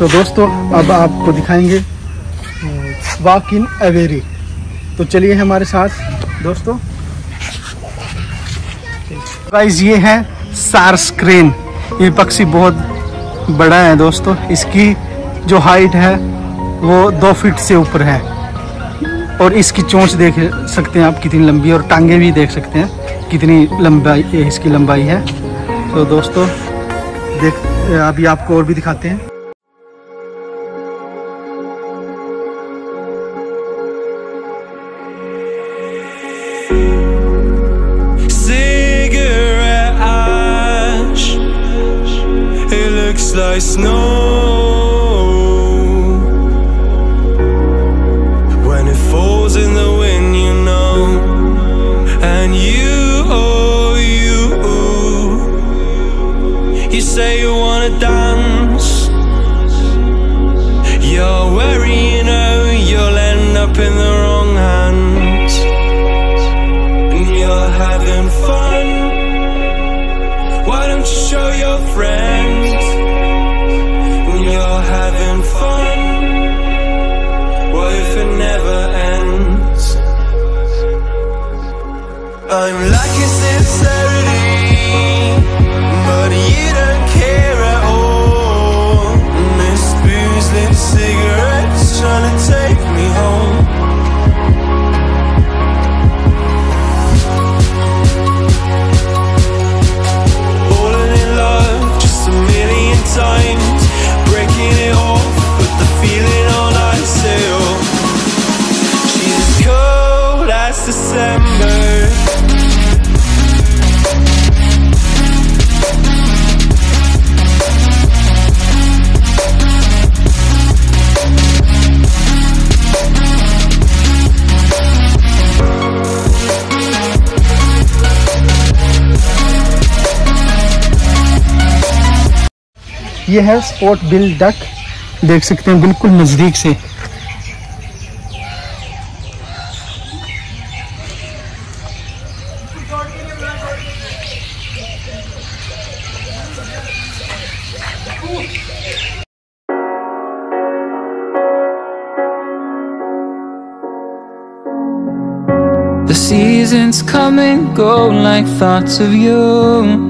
तो दोस्तों, अब आपको दिखाएँगे वाक इन अवेरी तो चलिए हमारे साथ, दोस्तों। गाइस ये है सार्स क्रेन ये पक्षी बहुत बड़ा है, दोस्तों। इसकी जो हाइट है, वो दो फीट से ऊपर है। और इसकी चोंच देख सकते हैं आप, कितनी लंबी है, और टांगे भी देख सकते हैं, कितनी लंबाई, इसकी लंबाई है। तो दोस्तों, देख, अभी आपको और भी दिखाते हैं। Like snow I'm lacking sincerity, ये है स्पॉट बिल डक देख सकते हैं बिल्कुल नज़दीक से The seasons come and go like thoughts of you.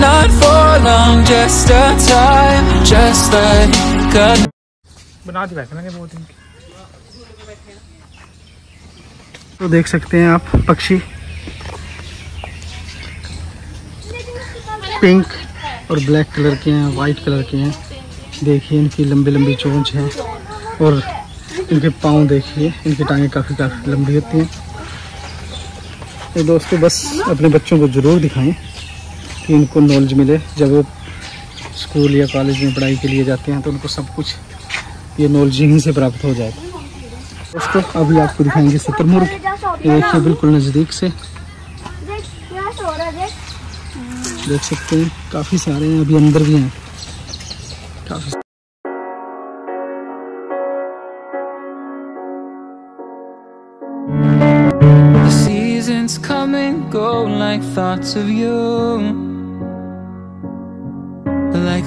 Not for long, just a time, just like a बना दी बैठना के बहुत तो देख सकते हैं आप पक्षी। पिंक और ब्लैक कलर के हैं वाइट कलर के हैं। देखिए इनकी लंबी लंबी चोंच है और इनके पाँव देखिए इनकी टांगें काफ़ी काफ़ी लंबी होती हैं। तो दोस्तों बस अपने बच्चों को ज़रूर दिखाएँ। कि इनको नॉलेज मिले। जब वो स्कूल या कॉलेज में पढ़ाई के लिए जाते हैं तो उनको सब कुछ ये नॉलेज यहीं से प्राप्त हो जाए। दोस्तों, अभी आपको दिखाएँगे शुतुरमुर्ग ये देखिए बिल्कुल नज़दीक से। देख सकते हैं, काफ़ी सारे हैं, अभी अंदर भी हैं। काफ़ी and go like thoughts of you.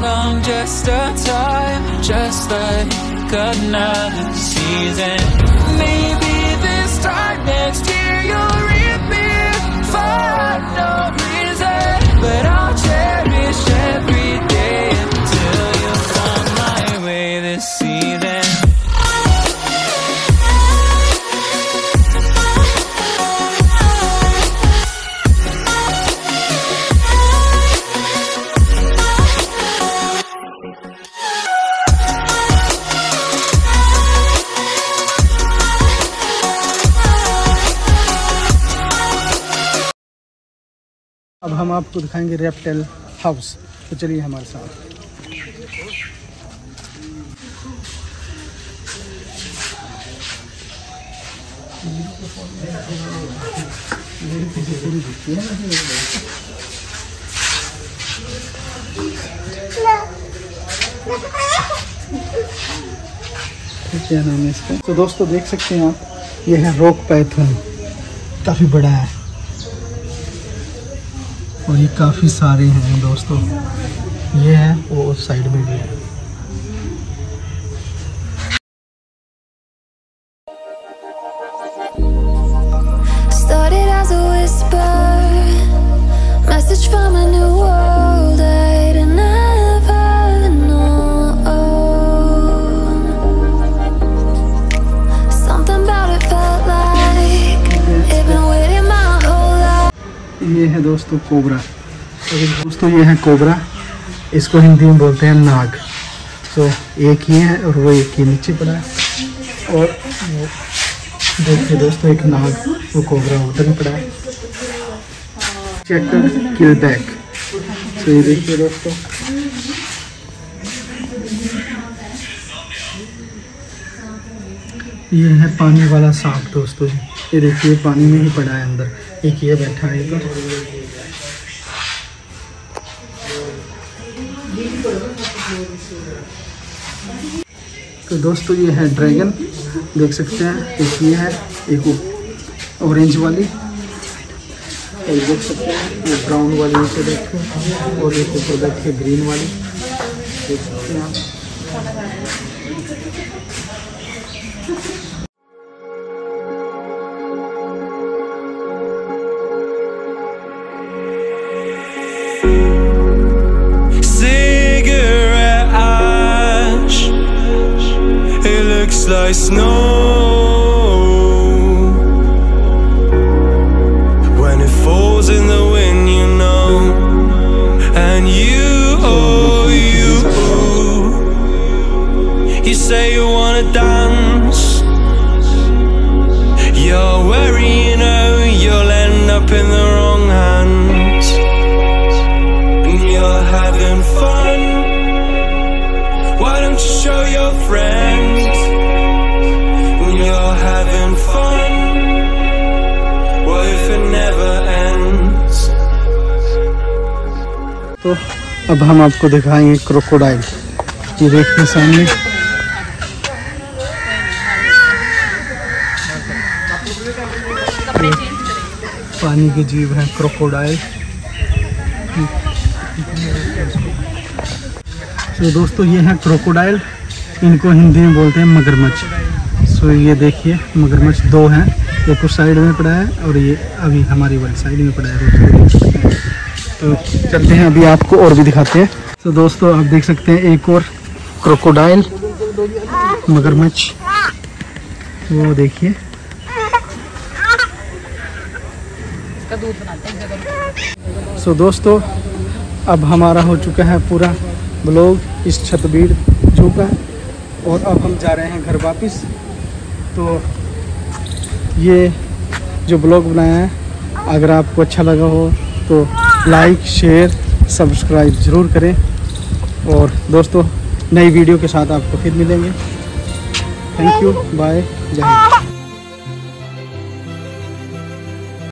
long, just a time, just like another season. Maybe this time next year you'll reap me for no reason. But I'll हम आपको दिखाएँगे रेप्टेल हाउस तो चलिए हमारे साथ। क्या नाम है इसका। तो दोस्तों, देख सकते हैं आप, ये है रॉक पैथन काफ़ी बड़ा है। और ये काफ़ी सारे हैं दोस्तों। ये है वो उस साइड में भी है। दोस्तों, कोबरा। तो दोस्तों, ये है कोबरा। इसको हिंदी में बोलते हैं नाग। तो एक ही है और वो एक ही नीचे पड़ा है। और देखिए दोस्तों, एक नाग, वो कोबरा उधर ही पड़ा है। चेकर किल बैक तो ये देखिए दोस्तों। ये है पानी वाला सांप दोस्तों ये देखिए, पानी में ही पड़ा है अंदर। एक ये बैठा है। तो दोस्तों, ये है ड्रैगन। देख सकते हैं, एक ये है, एक ऑरेंज वाली। और देख सकते हैं, ये ब्राउन वाली नीचे देखिए और एक ऊपर देखिए ग्रीन वाली। देख सकते हैं आप। Like snow अब हम आपको दिखाएँगे क्रोकोडाइल ये देखिए सामने। पानी के जीव हैं क्रोकोडाइल तो दोस्तों, ये है क्रोकोडाइल इनको हिंदी में बोलते हैं मगरमच्छ। सो ये देखिए, मगरमच्छ दो हैं। एक उस साइड में पड़ा है और ये अभी हमारी वाली साइड में पड़ा है दोस्तों देख सकते हैं तो चलते हैं, अभी आपको और भी दिखाते हैं। तो दोस्तों, आप देख सकते हैं एक और क्रोकोडाइल मगरमच्छ। वो देखिए। सो दोस्तों, अब हमारा हो चुका है पूरा ब्लॉग इस छतबीर जू का, और अब हम जा रहे हैं घर वापस। तो ये जो ब्लॉग बनाया है, अगर आपको अच्छा लगा हो तो लाइक, शेयर, सब्सक्राइब ज़रूर करें। और दोस्तों, नई वीडियो के साथ आपको फिर मिलेंगे। थैंक यू बाय जय हिंद।